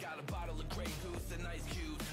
Got a bottle of Grey Goose and ice cubes.